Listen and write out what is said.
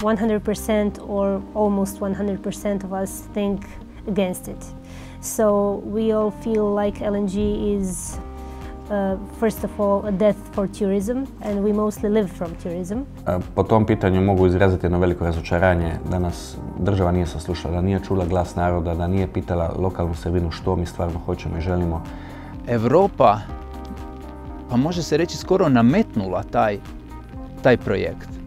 100% or almost 100% of us think against it. So we all feel like LNG is, uh, first of all, a death for tourism and we mostly live from tourism. E, po tom pitanju mogu izraziti jedno veliko razočaranje da nas država nije saslušala, da nije čula glas naroda, da nije pitala lokalnu sredinu što mi stvarno hoćemo i želimo. Europa, pa može se reći, skoro nametnula taj, taj projekt.